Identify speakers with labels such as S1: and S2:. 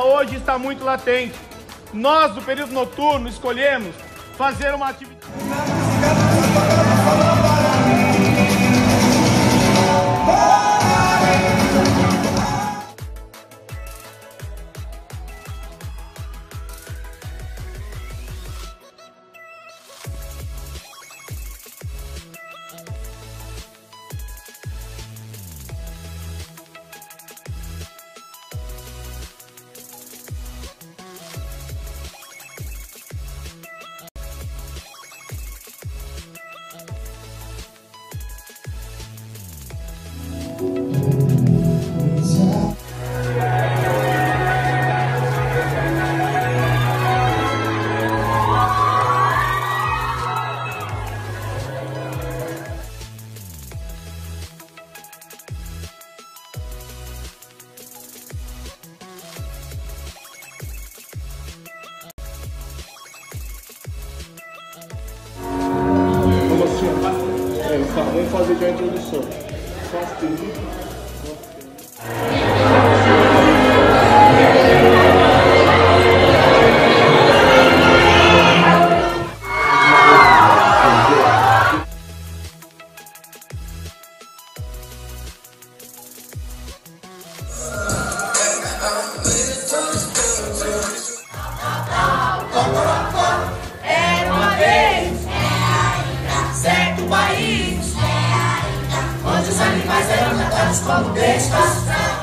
S1: hoje está muito latente. Nós, do período noturno, escolhemos fazer uma atividade.
S2: Fazer já a introdução. Só as.
S3: Era uma vez, certo país, onde os